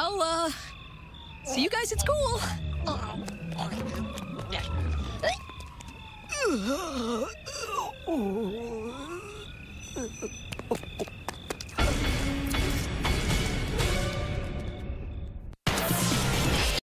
I'll, uh, see you guys at school. Oh.